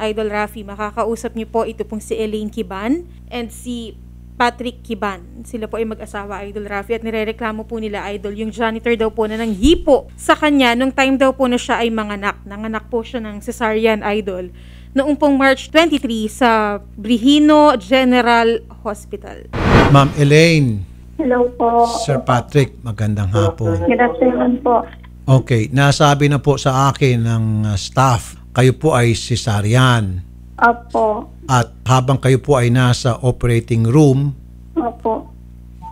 Idol Rafi, makakausap niyo po ito pong si Elaine Kiban and si Patrick Kiban. Sila po ay mag-asawa, Idol Rafi, at nirereklamo po nila, Idol, yung janitor daw po na nang hipo sa kanya nung time daw po na siya ay manganak. Nanganak po siya ng cesarean, Idol, noong pong March 23 sa Brihino General Hospital. Ma'am Elaine, Hello po. Sir Patrick, magandang hapon. Good afternoon po. Okay, nasabi na po sa akin ng uh, staff, kayo po ay cesarean. Opo. At habang kayo po ay nasa operating room, Opo.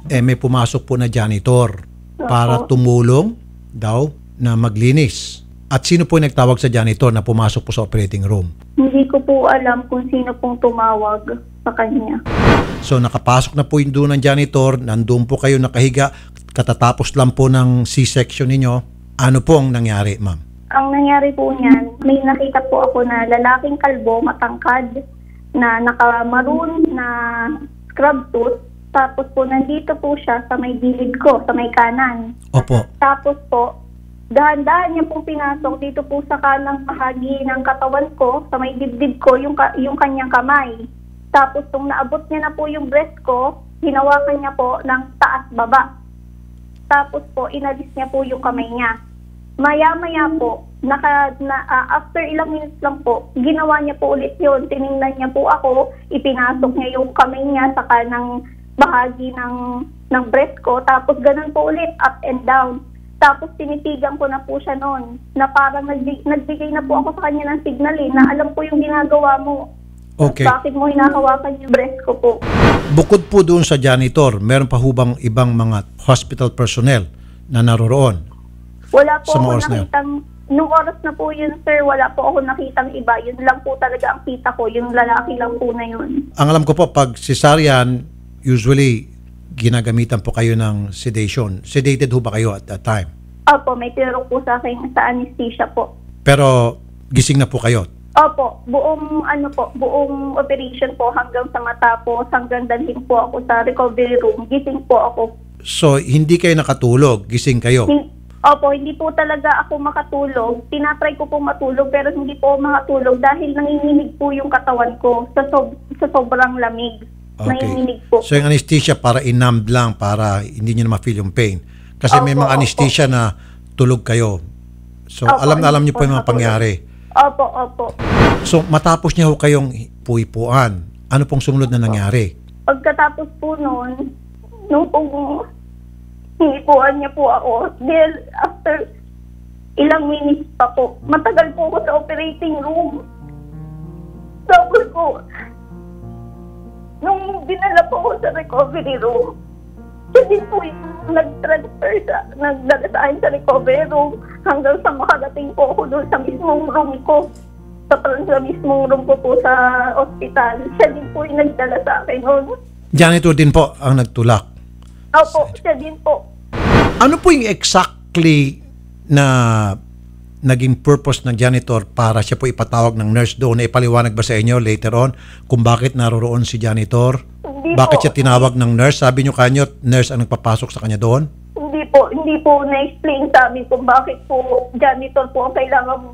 eh may pumasok po na janitor para tumulong daw na maglinis. At sino po yung nagtawag sa janitor na pumasok po sa operating room? Hindi ko po alam kung sino pong tumawag sa kanya. So nakapasok na po yung doon ng janitor, nandun po kayo nakahiga, katatapos lang po ng C-section ninyo. Ano po ang nangyari, ma'am? Ang nangyari po niyan, may nakita po ako na lalaking kalbo, matangkad, na nakamaroon na scrub tooth. Tapos po nandito po siya sa may gilid ko, sa may kanan. Opo. Tapos po, dahan-dahan niya pong pinasok dito po sa kanang bahagi ng katawan ko, sa may dibdib ko, yung, ka- yung kanyang kamay. Tapos nung naabot niya na po yung breast ko, hinawakan niya po ng taas-baba. Tapos po, inalis niya po yung kamay niya. Maya-maya po, naka, na, ah, after ilang minutes lang po, ginawa niya po ulit yun. Tiningnan niya po ako, ipinasok niya yung kamay niya sa kanang bahagi ng, ng breast ko. Tapos ganun po ulit, up and down. Tapos tinitigan ko na po siya noon, na parang nagbig, nagbigay na po ako sa kanya ng signal eh, na alam ko yung ginagawa mo. Okay. Bakit mo hinahawakan yung breast ko po? Bukod po doon sa janitor, meron pa hubang ibang mga hospital personnel na naroroon. Wala po Sa mga ako oras na yun? nakitang, nung oras na po yun sir, wala po ako nakitang iba. Yun lang po talaga ang kita ko, yung lalaki lang po na yun. Ang alam ko po, pag cesarean, usually ginagamitan po kayo ng sedation. Sedated ho ba kayo at that time? Opo, may tinurok po sa akin sa anesthesia po. Pero gising na po kayo. Opo, buong ano po, buong operation po hanggang sa matapos, hanggang dalhin po ako sa recovery room. Gising po ako. So, hindi kayo nakatulog, gising kayo. Hin- Opo, hindi po talaga ako makatulog. Tinatry ko po matulog pero hindi po makatulog dahil nanginginig po yung katawan ko sa, sob- sa sobrang lamig. Nanginginig po. So, yung anesthesia para inumb lang, para hindi nyo na ma-feel yung pain. Kasi may Opo, mga opo. anesthesia na tulog kayo. So, Opo, alam na alam nyo po yung mga pangyari. Opo, opo. So, matapos niya ho kayong puipuan, ano pong sumunod na nangyari? Pagkatapos po noon, nung pong hinipuan niya po ako, dahil after ilang minutes pa po, matagal po ako sa operating room. Tapos po, nung dinala po ako sa recovery room, siya din po yung nag-transfer sa, nagdala sa akin sa recovery room hanggang sa makarating po ako doon sa mismong room ko. Sa, sa mismong room ko po sa ospital. Siya din po yung nagdala sa akin noon. Janitor din po ang nagtulak. Opo, siya din po. Ano po yung exactly na naging purpose ng janitor para siya po ipatawag ng nurse doon na ipaliwanag ba sa inyo later on kung bakit naroroon si janitor? Hindi Bakit po. siya tinawag ng nurse? Sabi nyo kanyo, nurse ang nagpapasok sa kanya doon? Hindi po, hindi po na-explain sa amin kung bakit po janitor po ang kailangan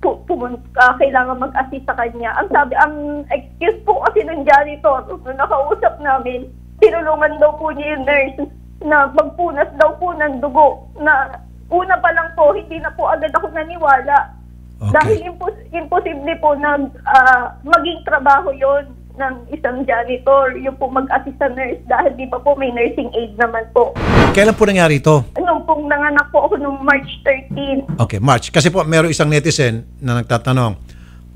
po, pumun- ah, kailangan mag-assist sa kanya. Ang sabi, ang excuse po kasi ng janitor, nung nakausap namin, tinulungan daw po niya yung nurse na magpunas daw po ng dugo. Na una pa lang po, hindi na po agad ako naniwala. Okay. Dahil impos- imposible po na ah, maging trabaho yon ng isang janitor, yung po mag-assist sa nurse dahil di ba po may nursing aid naman po. Kailan po nangyari ito? Nung pong nanganak po ako nung March 13, Okay, March. Kasi po meron isang netizen na nagtatanong,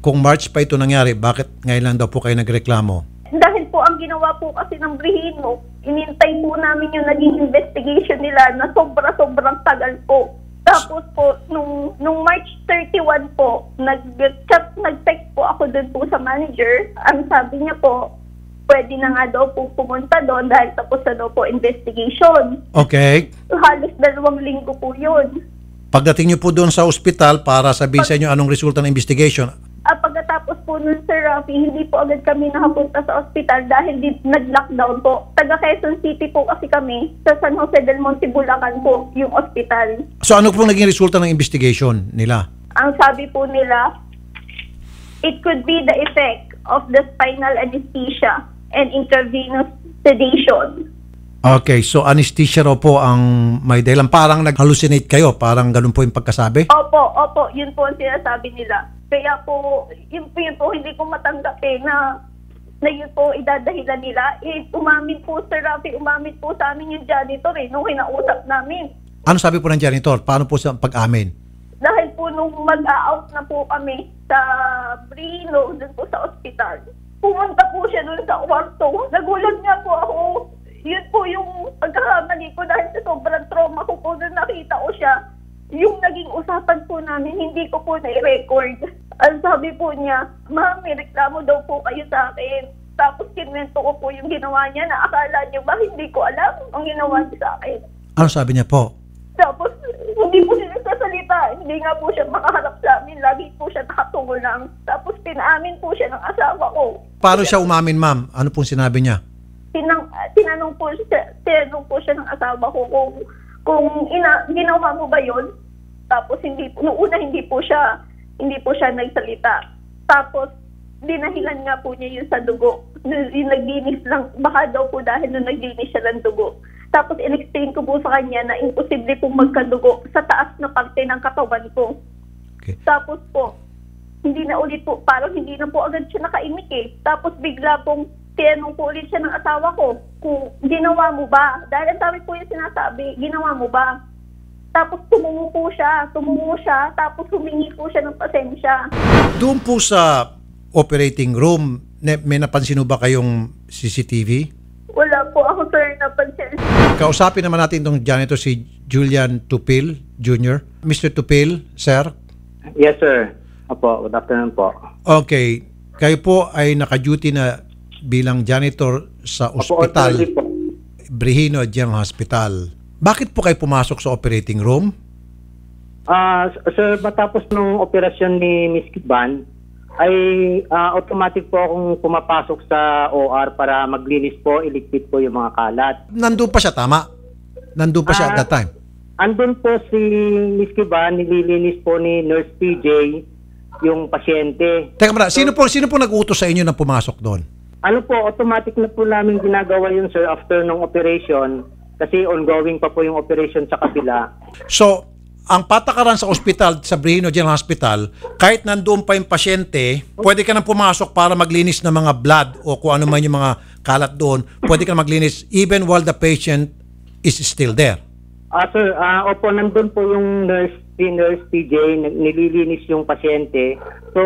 kung March pa ito nangyari, bakit ngayon lang daw po kayo nagreklamo? Dahil po ang ginawa po kasi ng Brihino, inintay po namin yung naging investigation nila na sobra-sobrang tagal po. Tapos po, nung, nung March 31 po, nag-chat, nag-text po ako dun po sa manager. Ang sabi niya po, pwede na nga daw po pumunta doon dahil tapos na daw po investigation. Okay. Halos dalawang linggo po yun. Pagdating nyo po doon sa ospital para sabihin sa inyo anong resulta ng investigation, Ah, pagkatapos po nun, Sir Rafi, hindi po agad kami nakapunta sa ospital dahil di, nag-lockdown po. Taga Quezon City po kasi kami, sa San Jose del Monte, Bulacan po, yung ospital. so ano pong naging resulta ng investigation nila? Ang sabi po nila, it could be the effect of the spinal anesthesia and intravenous sedation. Okay, so anesthesia raw po ang may dahilan. Parang nag-hallucinate kayo. Parang ganun po yung pagkasabi. Opo, opo, yun po ang sinasabi nila. Kaya po, yun po, yun po hindi ko matanggap eh na, na yun po idadahilan nila. Eh, umamin po, Sir Rafi, umamin po sa amin yung janitor eh, nung kinausap namin. Ano sabi po ng janitor? Paano po sa pag-amin? Dahil po nung mag-out na po kami sa Brino, dun po sa ospital, pumunta po siya dun sa kwarto. Nagulat nga po ako. Yun po yung pagkakamali ko dahil sa sobrang trauma ko po nung nakita ko siya. Yung naging usapan po namin, hindi ko po na-record. Ang sabi po niya, Ma'am, may reklamo daw po kayo sa akin. Tapos kinwento ko po yung ginawa niya na akala niyo ba hindi ko alam ang ginawa niya sa akin. Ano sabi niya po? Tapos, hindi po siya nagsasalita. Hindi nga po siya makaharap sa amin. Lagi po siya nakatungo lang. Tapos, pinaamin po siya ng asawa ko. Paano siya umamin, ma'am? Ano pong sinabi niya? Tinang, tinanong po siya, tinanong po siya ng asawa ko kung, kung ina, ginawa mo ba yon Tapos, hindi noong una hindi po siya, hindi po siya nagsalita. Tapos, dinahilan nga po niya yun sa dugo. Yung naglinis lang, baka daw po dahil nung naglinis siya ng dugo. Tapos, in-explain ko po sa kanya na imposible pong magkadugo sa taas na parte ng katawan ko. Okay. Tapos po, hindi na ulit po, parang hindi na po agad siya nakaimik eh. Tapos bigla pong tinanong po ulit siya ng asawa ko kung ginawa mo ba? Dahil ang dami po yung sinasabi, ginawa mo ba? Tapos tumungo po siya, tumungo siya, tapos humingi po siya ng pasensya. Doon po sa operating room, may napansin ba kayong CCTV? Wala po ako sir napansin. Kausapin naman natin itong janitor si Julian Tupil Jr. Mr. Tupil, sir. Yes, sir. Opo, good afternoon po. Okay, kayo po ay naka-duty na bilang janitor sa ospital, orderly po. Brihino General Hospital. Bakit po kayo pumasok sa operating room? Ah, s- sir, matapos nung operasyon ni Miss Kiban, ay ah, automatic po akong pumapasok sa OR para maglinis po, iligpit po yung mga kalat. Nandun pa siya, tama? Nandun pa siya at Ah. that time. Andun po si Miss Kiban, nililinis po ni Nurse PJ yung pasyente. Teka muna, sino po, sino po nag-utos sa inyo na pumasok doon? Ano po, automatic na po namin ginagawa yun, sir, after ng operation. Kasi ongoing pa po yung operation sa kabila. So, ang patakaran sa ospital, sa Brihino General Hospital, kahit nandoon pa yung pasyente, pwede ka nang pumasok para maglinis ng mga blood o kung ano man yung mga kalat doon, pwede ka nang maglinis even while the patient is still there. Ah, sir, ah, opo, nandun po yung nurse, si nurse PJ, nililinis yung pasyente. So,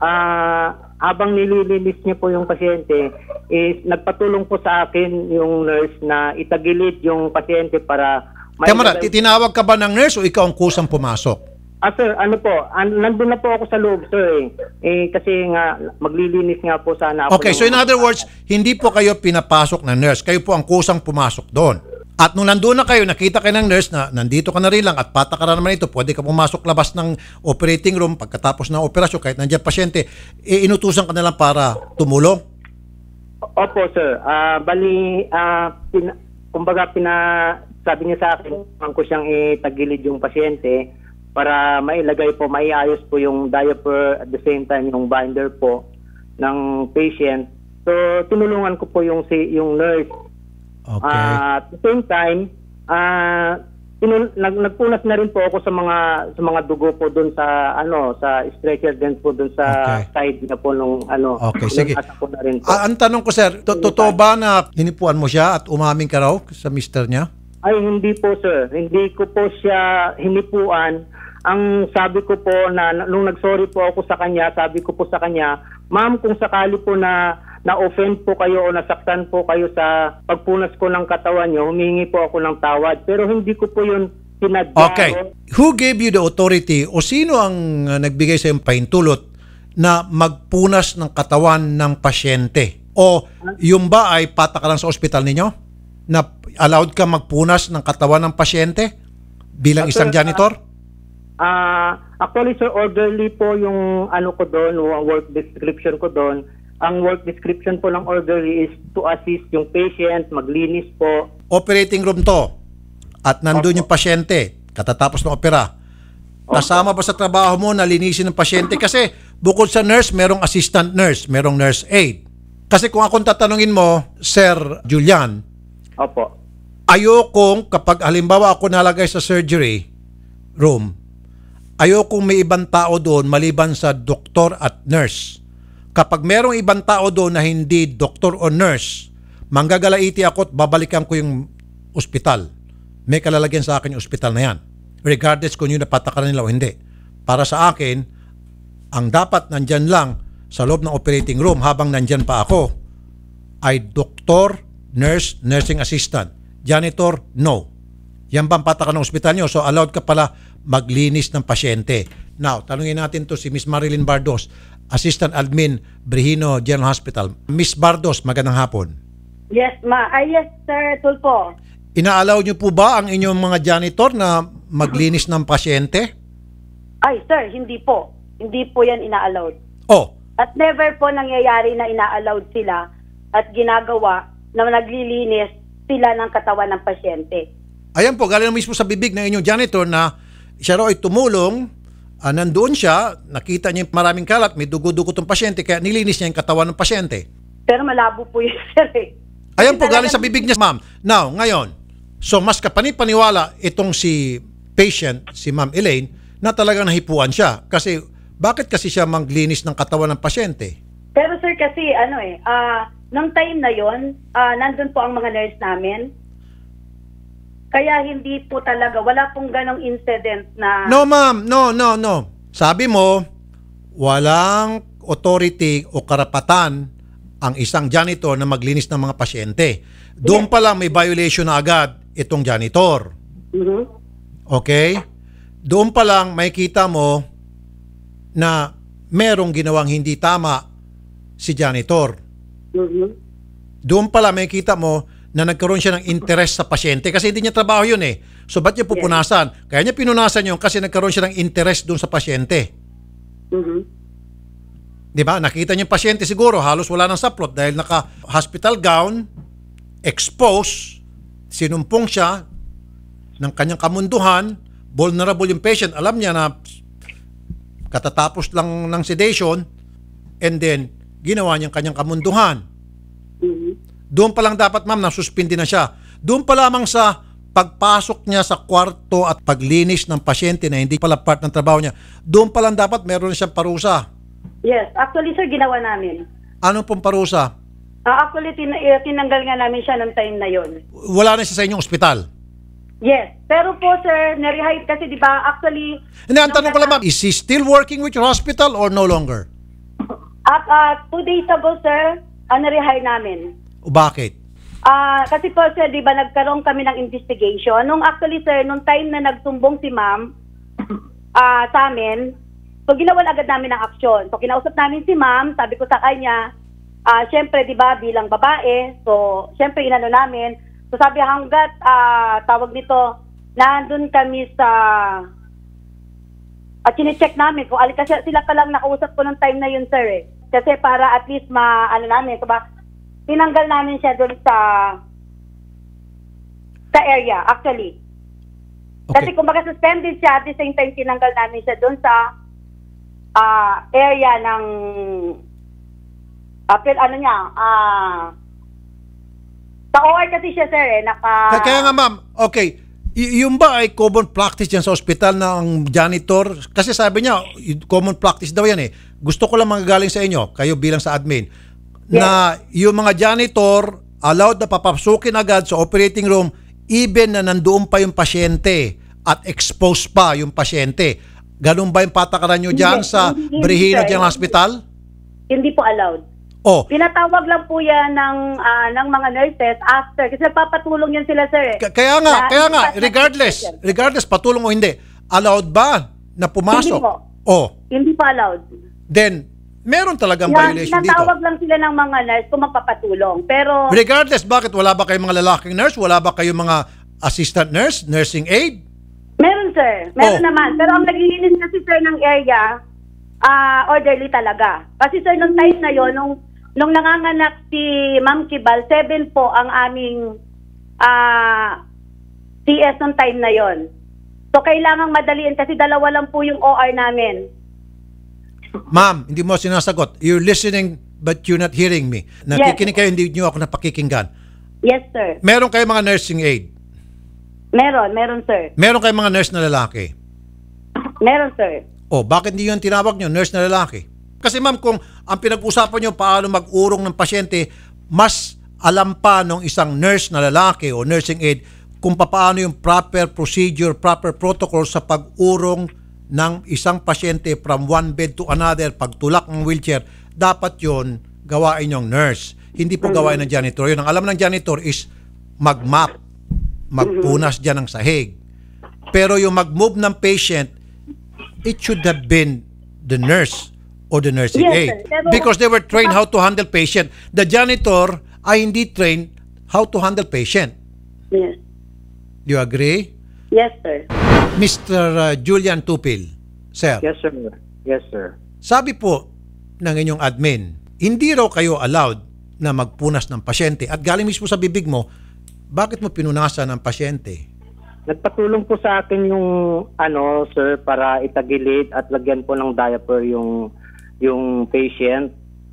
ah, habang nililinis niya po yung pasyente, is nagpatulong po sa akin yung nurse na itagilid yung pasyente para... Muna, mailagay- tinawag ka ba ng nurse o ikaw ang kusang pumasok? Ah, sir, ano po, an- nandun na po ako sa loob, sir, eh. eh kasi nga, maglilinis nga po sana ako. Okay, so in other words, hindi po kayo pinapasok ng nurse. Kayo po ang kusang pumasok doon. At nung nandun na kayo, nakita kayo ng nurse na nandito ka na rin lang at patakaran naman ito, pwede ka pumasok labas ng operating room pagkatapos ng operasyon kahit nandiyan pasyente, e inutusan ka na lang para tumulong. Opo, sir. Ah, bali, ah, pina, kumbaga, pina, sabi niya sa akin, kung ko siyang itagilid yung pasyente para mailagay po, maiayos po yung diaper at the same time yung binder po ng patient. So, tinulungan ko po yung, si, yung nurse. Okay. Ah, at the same time, ah pinun- nag, nagpunas na rin po ako sa mga sa mga dugo po doon sa ano sa stretcher din po doon sa Okay. side na po nung ano. Okay, sige. Ko na rin po. Ah, ang tanong ko sir, to- totoo ba na hinipuan mo siya at umaming ka raw sa mister niya? Ay, hindi po sir. Hindi ko po siya hinipuan. Ang sabi ko po na- nung nagsorry po ako sa kanya, sabi ko po sa kanya, ma'am kung sakali po na na-offend po kayo o nasaktan po kayo sa pagpunas ko ng katawan niyo, humingi po ako ng tawad. Pero hindi ko po yun pinadya. Okay. Who gave you the authority o sino ang uh, nagbigay sa iyong paintulot na magpunas ng katawan ng pasyente? O yung ba ay patakaran sa ospital ninyo? Na allowed ka magpunas ng katawan ng pasyente bilang Ah, isang sir, janitor? Ah, actually sir, orderly po yung ano ko doon, work description ko doon. Ang work description po ng orderly is to assist yung patient, maglinis po. Operating room to. At nandun yung pasyente katatapos ng opera. Kasama ba sa trabaho mo na linisin ng pasyente? Kasi bukod sa nurse, merong assistant nurse, merong nurse aide. Kasi kung akong tatanungin mo, Sir Julian, Opo. ayokong kapag halimbawa ako nalagay sa surgery room, ayokong may ibang tao doon maliban sa doktor at nurse. Kapag merong ibang tao doon na hindi doktor o nurse, manggagalaiti ako at babalikan ko yung ospital. May kalalagyan sa akin yung ospital na yan. Regardless kung yun napatakaran nila o hindi. Para sa akin, ang dapat nandyan lang sa loob ng operating room habang nandyan pa ako ay doktor, nurse, nursing assistant. Janitor, no. Yan ba ang patakan ng ospital nyo? So allowed ka pala maglinis ng pasyente. Now, tanungin natin to si Miss Marilyn Bardos, Assistant Admin, Brihino General Hospital. Miss Bardos, magandang hapon. Yes, ma. Ay, yes, sir, Tulpo. Inaalaw nyo po ba ang inyong mga janitor na maglinis ng pasyente? Ay, sir, hindi po. Hindi po yan ina-allowed. Oh, At never po nangyayari na ina-allowed sila at ginagawa na naglilinis sila ng katawan ng pasyente. Ayan po, galing mismo sa bibig ng inyong janitor na siya raw ay tumulong, ah, nandoon siya, nakita niya yung maraming kalat, may dugo-dugo tong pasyente, kaya nilinis niya yung katawan ng pasyente. Pero malabo po yun, sir. eh. Ayan po, galing sa bibig niya, ma'am. Now, ngayon, so mas kapanipaniwala itong si patient, si ma'am Elaine, na talagang nahipuan siya. Kasi, bakit kasi siya maglinis ng katawan ng pasyente? Pero sir, kasi ano eh, ah, nung time na yon, ah, nandun po ang mga nurse namin. Kaya hindi po talaga, wala pong ganong incident na... No, ma'am. No, no, no. Sabi mo, walang authority o karapatan ang isang janitor na maglinis ng mga pasyente. Doon pa lang may violation na agad itong janitor. Mhm. Okay? Doon pa lang may kita mo na merong ginawang hindi tama si janitor. Mhm. Doon pa lang may kita mo na nagkaroon siya ng interest sa pasyente kasi hindi niya trabaho yun eh. So ba't niya pupunasan? Kaya niya pinunasan yun kasi nagkaroon siya ng interest doon sa pasyente. Mhm. Di ba? Nakita niyo yung pasyente siguro halos wala nang saplot dahil naka hospital gown, exposed, sinumpong siya ng kanyang kamunduhan, vulnerable yung patient. Alam niya na katatapos lang ng sedation and then ginawa niyang kanyang kamunduhan. Doon pa lang dapat ma'am nasuspindi na siya. Doon pa lamang sa pagpasok niya sa kwarto at paglinis ng pasyente na hindi pala part ng trabaho niya, doon pa lang dapat meron siyang parusa. Yes, actually sir, ginawa namin. Anong pong parusa? Ah, actually, tin- eh, tinanggal nga namin siya nung time na yon. Wala na siya sa inyong ospital. Yes. Pero po, sir, na-rehire kasi, di ba, actually, Hindi, ang tanong ko lang ma'am, is he still working with your hospital or no longer? at ah, two days ago, sir, ah, na-rehire namin. O bakit? Ah, kasi po, sir, di ba, nagkaroon kami ng investigation. Nung actually, sir, nung time na nagsumbong si ma'am ah, sa amin, so ginawan agad namin ng aksyon. So, kinausap namin si ma'am, sabi ko sa kanya, ah, syempre, di ba, bilang babae, so, syempre, inano namin. So, sabi hanggat, ah, tawag nito, nandun kami sa, at chinecheck namin kung alin, kasi sila pa lang nakausap ko nung time na yun, sir, eh. Kasi para at least ma, ano namin, so ba, tinanggal namin siya doon sa, sa area, actually. Kasi Okay. kumbaga suspended siya, at the same time tinanggal namin siya doon sa ah, area ng pero ano niya, ah sa OR kasi siya sir eh, naka Kaya, kaya nga ma'am, okay, y- yung ba ay common practice dyan sa ospital ang janitor? Kasi sabi niya, common practice daw yan eh. Gusto ko lang magagaling sa inyo, kayo bilang sa admin, na yung mga janitor allowed na papasukin agad sa operating room even na nandoon pa yung pasyente at exposed pa yung pasyente. Ganun ba yung patakaran nyo dyan Hindi, sa Brihino. General Hospital? hindi po allowed. Oh, Pinatawag lang po yan ng ah, ng mga nurses after kasi nagpapatulong yan sila sir eh. K- kaya nga, Na- kaya nga, regardless, regardless, patulong o hindi, allowed ba na pumasok? Hindi po. Oh, Hindi pa allowed. then, meron talagang Na, violation dito. natawag lang sila ng mga nurse kung magpapatulong. Pero Regardless, bakit wala ba kayong mga lalaking nurse? Wala ba kayong mga assistant nurse, nursing aid? Meron sir, Oh. meron naman. Pero ang naglilinis kasi sir ng area, ah orderly talaga. Kasi sir, nung time na yon nung, nung nanganganak si Ma'am Kibal, seven po ang aming ah CS nung time na yon. So kailangang madaliin kasi dalawa lang po yung OR namin. Ma'am, hindi mo sinasagot. You're listening but you're not hearing me. Nakikinig kayo, hindi nyo ako napakikinggan. Yes, sir. Meron kayo mga nursing aid. Meron, meron, sir. Meron kayo mga nurse na lalaki. Meron, sir. O, bakit hindi yun tinawag nyo, nurse na lalaki? Kasi ma'am, kung ang pinag-usapan nyo paano mag-urong ng pasyente, mas alam pa nung isang nurse na lalaki o nursing aid kung paano yung proper procedure, proper protocol sa pag-urong ng isang pasyente from one bed to another, pagtulak ng wheelchair, dapat yon gawain yung nurse. Hindi po gawain ng janitor. Yun, ang alam ng janitor is mag-map, magpunas dyan ng sahig. Pero yung mag-move ng patient, it should have been the nurse or the nursing Yes, aid. sir. Pero- Because they were trained how to handle patient. The janitor ay hindi trained how to handle patient. Yes. Do you agree? Yes, sir. Mr. uh, Julian Tupil, sir, Yes, sir. Yes, sir. sabi po ng inyong admin, hindi raw kayo allowed na magpunas ng pasyente at galing mismo sa bibig mo, bakit mo pinunasan ng pasyente? Nagpatulong po sa akin yung ano, sir, para itagilid at lagyan po ng diaper yung yung patient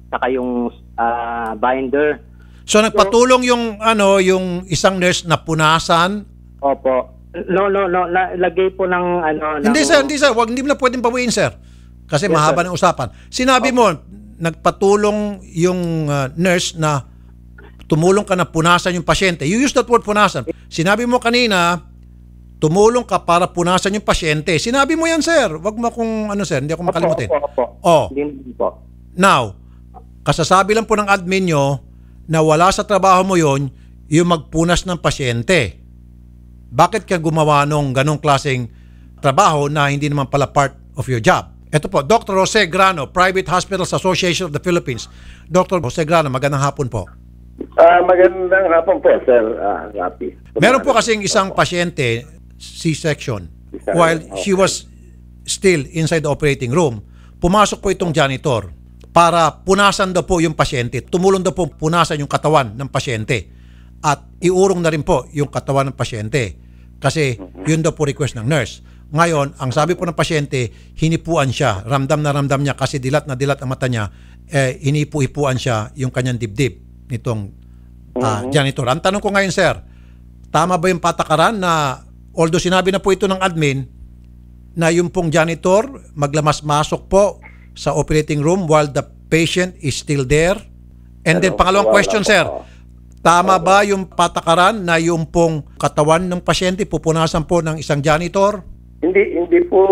saka yung ah, binder. So nagpatulong yung ano yung isang nurse na punasan Opo. No, no, no. Na, lagay po ng ano. Hindi ng- sir, hindi sir. Wag hindi mo na pwedeng bawiin sir. Kasi Yes, mahaba sir. ng usapan. Sinabi mo, nagpatulong yung uh, nurse na tumulong ka na punasan yung pasyente. You use that word punasan. Sinabi mo kanina, tumulong ka para punasan yung pasyente. Sinabi mo yan sir. Wag mo akong ano sir, hindi ako Opo, makalimutin. opo, opo. Oh. Hindi po. Now, kasasabi lang po ng admin nyo na wala sa trabaho mo yon yung magpunas ng pasyente. Bakit ka gumawa nung ganong klaseng trabaho na hindi naman pala part of your job? Ito po, Dr. Jose Grano, Private Hospitals Association of the Philippines. Dr. Jose Grano, magandang hapon po. Ah, magandang hapon po, Sir ah, Rapi. Meron po kasing isang pasyente, C-section, while okay. she was still inside the operating room, pumasok po itong janitor para punasan daw po yung pasyente. Tumulong daw po punasan yung katawan ng pasyente. At iurong na rin po yung katawan ng pasyente. Kasi yun daw po request ng nurse. Ngayon, ang sabi po ng pasyente, hinipuan siya. Ramdam na ramdam niya kasi dilat na dilat ang mata niya. Eh, hinipu-hipuan siya yung kanyang dibdib nitong ah, janitor. Ang tanong ko ngayon, sir, tama ba yung patakaran na although sinabi na po ito ng admin na yung pong janitor maglamas-masok po sa operating room while the patient is still there? And then pangalawang question, sir. Tama ba yung patakaran na yung pong katawan ng pasyente pupunasan po ng isang janitor? Hindi hindi po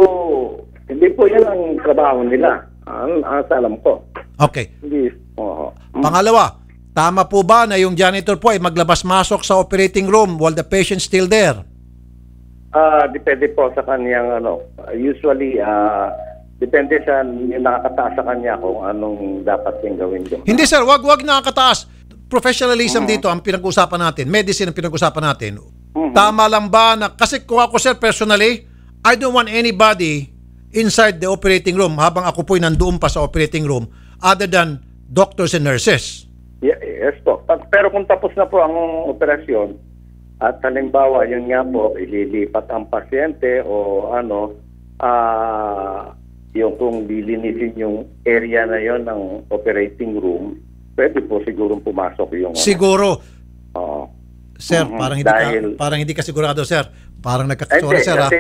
hindi po 'yan ang trabaho nila. Ang, ang alam ko. Okay. Hindi. Oo. Pangalawa, tama po ba na yung janitor po ay maglabas-masok sa operating room while the patient still there? Ah, depende po sa kaniyang ano. Usually ah depende sa yung nakakataas sa kanya kung anong dapat niyang gawin doon. Hindi sir, wag wag nakakataas. Professionalism dito ang pinag-usapan natin. Medicine ang pinag-usapan natin. Tama lang ba na kasi kung ako sir personally, I don't want anybody inside the operating room habang ako po'y nandoon pa sa operating room other than doctors and nurses. Ye- Yes po. Pero kung tapos na po ang operasyon at halimbawa yun nga po ililipat ang pasyente o ano ah yung kung lilinisin yung area na yon ng operating room, pwede po siguro pumasok yung ano, Siguro, oo. sir, Mhm. parang hindi Dahil- ka parang hindi ka sigurado sir. Parang nagkakatsura hindi, sir. ah. kasi,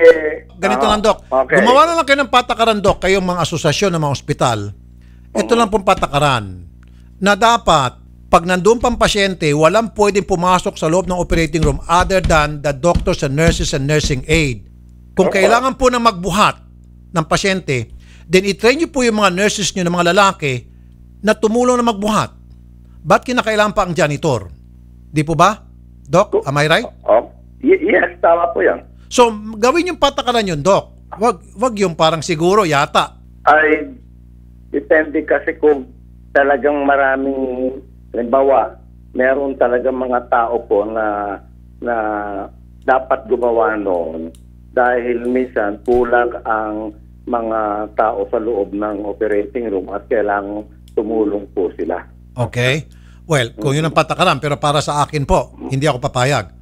Ganito oo, lang, Dok. Okay. Gumawa na lang kayo ng patakaran, Dok, kayong mga asosasyon ng mga ospital. Ito lang pong patakaran na dapat pag nandun pang pasyente, walang pwedeng pumasok sa loob ng operating room other than the doctors and nurses and nursing aid. Kung Opo. kailangan po na magbuhat ng pasyente, then i-train nyo po yung mga nurses nyo ng mga lalaki na tumulong na magbuhat. Ba't kinakailangan pa ang janitor? Di po ba? Doc, am I right? Oh, y- yes, tama po yan. So, gawin yung patakaran yun, Doc. Wag, wag yung parang siguro yata. ay depende kasi kung talagang maraming halimbawa meron talagang mga tao po na na dapat gumawa noon dahil minsan kulang ang mga tao sa loob ng operating room at kailangan tumulong po sila. Okay? Well, kung yun ang patakaran, pero para sa akin po, hindi ako papayag.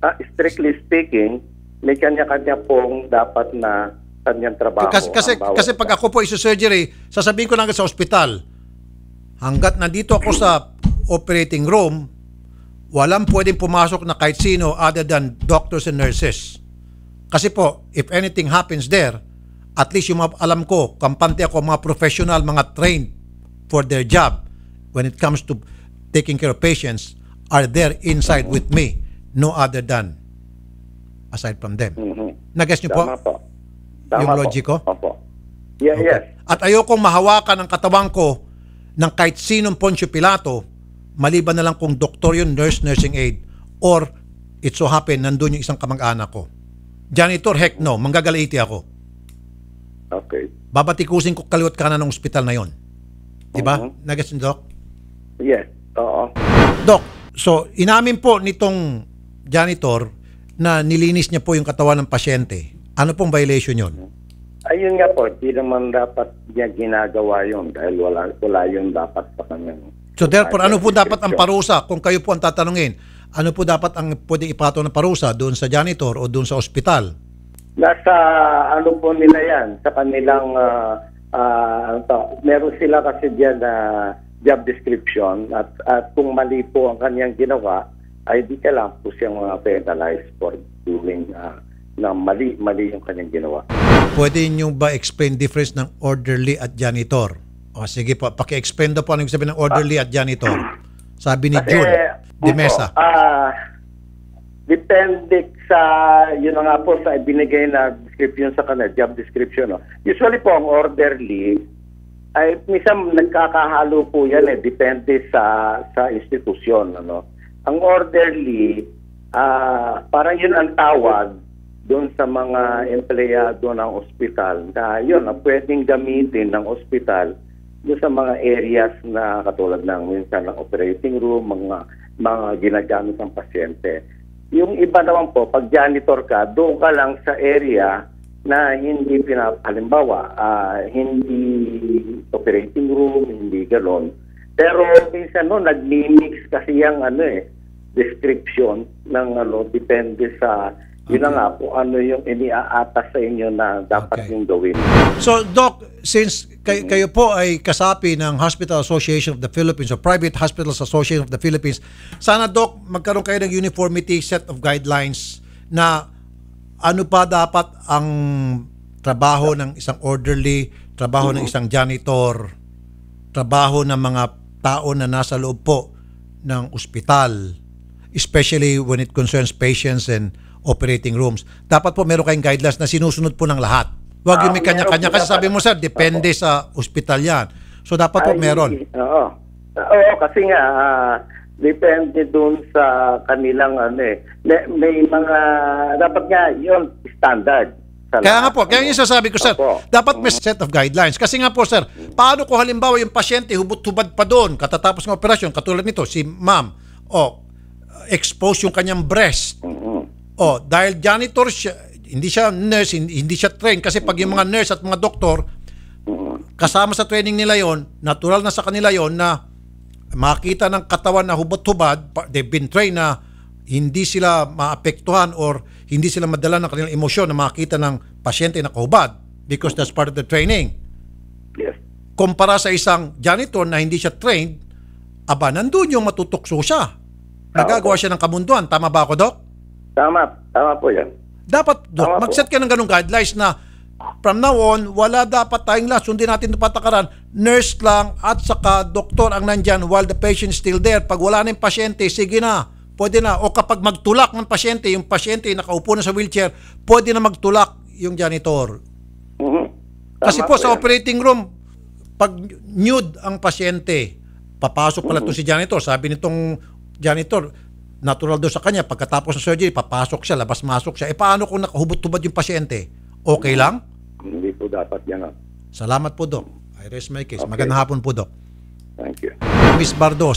Ah, strictly speaking, may kanya-kanya pong dapat na kanyang trabaho. Kasi, kasi, kasi pag ako po iso-surgery, sasabihin ko lang sa ospital, hanggat nandito ako sa operating room, walang pwedeng pumasok na kahit sino other than doctors and nurses. Kasi po, if anything happens there, at least yung alam ko, kampante ako mga professional, mga trained for their job when it comes to taking care of patients are there inside with me, no other than aside from them. Mhm. Nag-guess niyo po? Tama po. Yung po. logic ko? Opo. Yeah, Okay. Yes. At ayokong mahawakan ang katawan ko ng kahit sinong Poncio Pilato, maliban na lang kung doktor yun, nurse, nursing aid, or it so happen, nandun yung isang kamag-anak ko. Janitor, heck no, manggagalaiti ako. Okay. Babatikusin ko kaliwat kanan ng ospital na yon. Diba? Nagets niyo, Doc? Yes. Oo. Doc, so inamin po nitong janitor na nilinis niya po yung katawan ng pasyente. Ano pong violation yun? Ayun nga po, di naman dapat niya ginagawa yun dahil wala, wala yun dapat sa kanyang... So therefore, ano po dapat ang parusa? Kung kayo po ang tatanungin, ano po dapat ang pwedeng ipato ng parusa doon sa janitor o doon sa ospital? Nasa ano po nila yan, sa kanilang... ah, ah, ano to, meron sila kasi diyan na job description at, at kung mali po ang kanyang ginawa, ay di kailangan po siyang mga penalized for doing ah, na mali, mali yung kanyang ginawa. Pwede nyo ba explain difference ng orderly at janitor? O sige po, paki-explain daw po ano yung sabihin ng orderly at janitor. Sabi ni June de Mesa. opo, Ah, depende sa, yun nga po, sa binigay na description sa kanila, job description. No? Usually po, ang orderly, ay minsan nagkakahalo po yan eh, depende sa sa institusyon. Ano? Ang orderly, ah parang yun ang tawag doon sa mga empleyado ng ospital na yun ang pwedeng gamitin ng ospital doon sa mga areas na katulad ng minsan ng operating room, mga mga ginagamit ng pasyente. Yung iba naman po, pag janitor ka, doon ka lang sa area na hindi pinap halimbawa, ah, hindi operating room, hindi galon. Pero minsan no, nag-mix kasi yung ano eh, description ng ano, depende sa yun na nga po ano yung iniaatas sa inyo na dapat Okay. yung gawin. So, Doc, since kay, kayo po ay kasapi ng Hospital Association of the Philippines or Private Hospitals Association of the Philippines, sana, Doc, magkaroon kayo ng uniformity set of guidelines na ano pa dapat ang trabaho ng isang orderly, trabaho ng isang janitor, trabaho ng mga tao na nasa loob po ng ospital, especially when it concerns patients and operating rooms. Dapat po meron kayong guidelines na sinusunod po ng lahat. Huwag yung may Ah, kanya-kanya. meron po Kasi sabi mo, sir, depende sa ospital yan. So, dapat po meron. Oo. Oo, kasi nga, ah, depende doon sa kanilang ano eh. May, may mga, dapat nga, yun, standard. Kaya nga po, kaya yung sasabi ko, sir, Opo. dapat may set of guidelines. Kasi nga po, sir, paano kung halimbawa yung pasyente hubot-hubad pa doon, katatapos ng operasyon, katulad nito, si ma'am, o expose yung kanyang breast, Mhm. Oh, dahil janitor siya, hindi siya nurse, hindi, hindi siya trained kasi pag yung mga nurse at mga doktor kasama sa training nila yon, natural na sa kanila yon na makita ng katawan na hubot-hubad, they've been trained na hindi sila maapektuhan or hindi sila madala ng kanilang emosyon na makita ng pasyente na kahubad because that's part of the training. Yes. Kumpara sa isang janitor na hindi siya trained, aba, nandun yung matutukso siya. Nagagawa siya ng kamunduan. Tama ba ako, Doc? Tama, tama po yan. Dapat, Doc, mag-set ka ng ganung guidelines na from now on, wala dapat tayong lahat. Sundin natin itong patakaran. Nurse lang at saka doktor ang nandyan while the patient still there. Pag wala na yung pasyente, sige na. Pwede na. O kapag magtulak ng pasyente, yung pasyente nakaupo na sa wheelchair, pwede na magtulak yung janitor. Mhm. Kasi po sa operating room, pag nude ang pasyente, papasok pala to si janitor. Sabi nitong janitor, natural daw sa kanya, pagkatapos ng surgery, papasok siya, labas-masok siya. E paano kung nakahubot-tubad yung pasyente? Okay lang? Hindi po dapat yan. ah. Salamat po, Doc. I rest my case. Okay. Magandang hapon po, Doc. Thank you. Miss Bardos,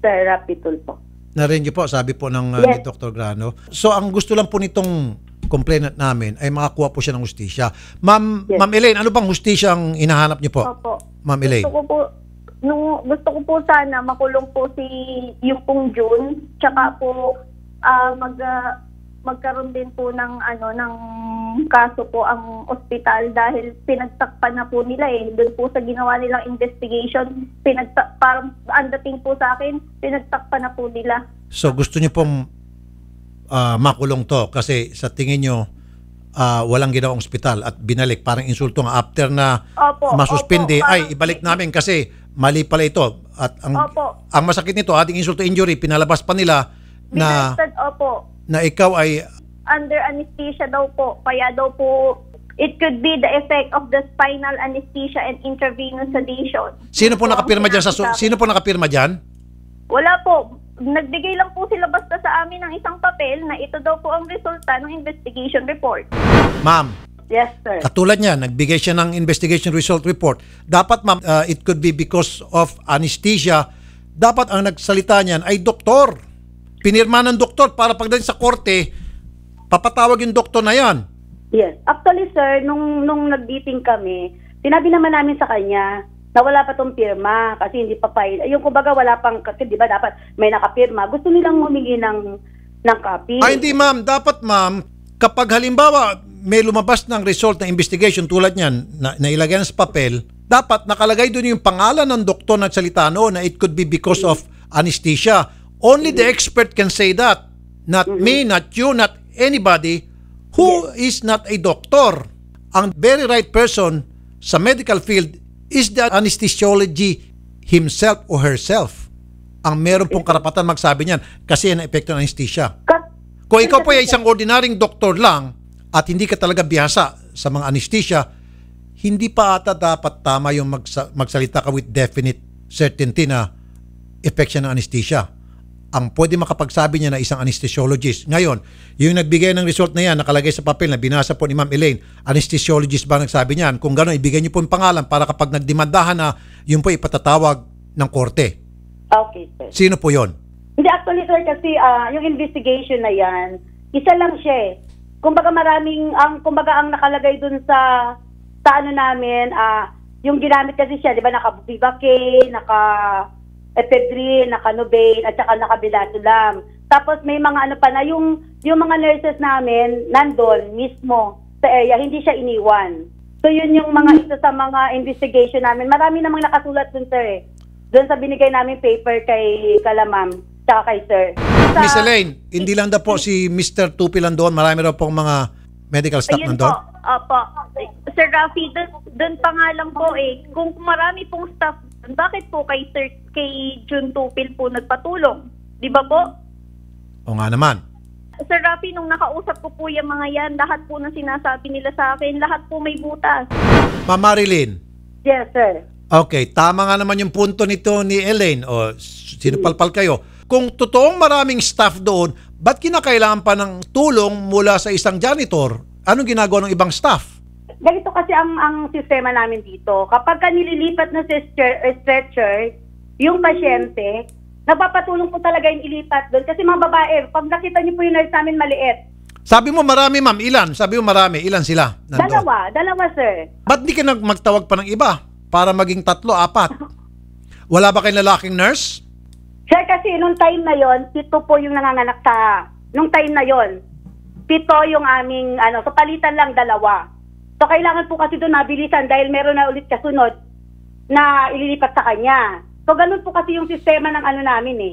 Sir Rapitol po. narinig niyo po, sabi po ng uh, ni Yes. Dr. Grano. So, ang gusto lang po nitong complainant namin ay makakuha po siya ng hustisya. Ma'am, Yes. Ma'am Elaine, ano bang hustisya ang hinahanap niyo po? Opo. Ma'am Elaine. Gusto ko po, nung, gusto ko po sana makulong po si yung pong June, tsaka po ah, mag, ah, magkaroon din po ng ano ng kaso po ang ospital dahil pinagtakpan na po nila eh. Doon po sa ginawa nilang investigation, pinagta parang ang dating po sa akin, pinagtakpan na po nila. So gusto niyo pong ah, makulong to kasi sa tingin niyo ah, walang ginawang ospital at binalik parang insulto nga after na Opo, masuspindi opo, ay ibalik namin kasi mali pala ito at ang Opo. ang masakit nito ating insulto injury pinalabas pa nila na opo, na ikaw ay under anesthesia daw po. Kaya daw po, it could be the effect of the spinal anesthesia and intravenous sedation. sino po nakapirma diyan sa su- sino po nakapirma diyan? Wala po. Nagbigay lang po sila basta sa amin ng isang papel na ito daw po ang resulta ng investigation report. Ma'am, Yes, sir. Katulad niya, nagbigay siya ng investigation result report. Dapat ma'am, uh, it could be because of anesthesia. Dapat ang nagsalita niyan ay doktor. Pinirma ng doktor para pagdating sa korte, papatawag yung doktor na yan. Yes. Actually, sir, nung, nung nag-meeting kami, sinabi naman namin sa kanya na wala pa tong pirma kasi hindi pa file. Yung kumbaga wala pang, kasi di ba dapat may nakapirma. Gusto nilang humingi ng, ng copy. Ay hindi ma'am, dapat ma'am, kapag halimbawa may lumabas ng result ng investigation tulad niyan, na, na sa papel, dapat nakalagay doon yung pangalan ng doktor na nagsalita noon na it could be because of anesthesia. Only the expert can say that. Not me, not you, not anybody who is not a doctor. Ang very right person sa medical field is the anesthesiology himself or herself. Ang meron pong karapatan magsabi niyan kasi yan ang epekto ng anesthesia. Kung ikaw po ay isang ordinaryong doktor lang at hindi ka talaga bihasa sa mga anesthesia, hindi pa ata dapat tama yung magsa- magsalita ka with definite certainty na effect siya ng anesthesia. Ang pwede makapagsabi niya na isang anesthesiologist. Ngayon, yung nagbigay ng result na yan, nakalagay sa papel na binasa po ni Ma'am Elaine, anesthesiologist ba nagsabi niyan? Kung gano'n, ibigay niyo po yung pangalan para kapag nagdemandahan na, yun po ipatatawag ng korte. Okay, sir. Sino po yon? Hindi, actually, sir, kasi ah, yung investigation na yan, isa lang siya eh. Kumbaga maraming, ang, kumbaga ang nakalagay dun sa, sa ano namin, ah, yung ginamit kasi siya, di ba, naka-Vivaque, naka ephedrine, naka Novain, at saka naka Bilatulam. Tapos may mga ano pa na, yung, yung mga nurses namin, nandun mismo sa area, hindi siya iniwan. So yun yung mga isa sa mga investigation namin. Marami namang nakasulat dun, sir eh. Doon sa binigay namin paper kay Kalamam, tsaka kay sir. Sa- Miss Elaine, hindi lang daw po si Mr. Tupi lang doon. Marami raw pong mga medical staff Ayun nandoon. po. Opo. Sir Rafi, dun, dun pa nga lang po eh. Kung marami pong staff, bakit po kay Sir kay Jun Tupil po nagpatulong? Di ba po? O nga naman. Sir Rafi, nung nakausap ko po yung mga yan, lahat po na sinasabi nila sa akin, lahat po may butas. Ma'am Marilyn, Yes, sir. okay, tama nga naman yung punto nito ni Elaine. O, sinupalpal kayo. Kung totoong maraming staff doon, ba't kinakailangan pa ng tulong mula sa isang janitor? Anong ginagawa ng ibang staff? Ganito kasi ang ang sistema namin dito. Kapag ka nililipat na stretcher, eh, stretcher, yung pasyente, nagpapatulong po talaga yung ilipat doon. Kasi mga babae, pag nakita niyo po yung nurse namin maliit, Sabi mo marami, ma'am. Ilan? Sabi mo marami. Ilan sila? nandoon? dalawa, dalawa sir. Ba't di ka nag- magtawag pa ng iba? Para maging tatlo, apat. Wala ba kayong lalaking nurse? Sir, kasi nung time na yon, pito po yung nanganganak sa, nung time na yon, pito yung aming, ano, so palitan lang dalawa. So kailangan po kasi doon mabilisan dahil meron na ulit kasunod na ililipat sa kanya. So ganun po kasi yung sistema ng ano namin eh.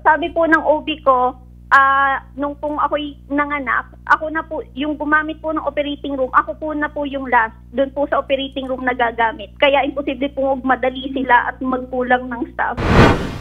Sabi po ng OB ko, ah nung pong ako'y nanganak, ako na po, yung gumamit po ng operating room, ako po na po yung last, doon po sa operating room na gagamit. Kaya imposible po madali sila at magkulang ng staff.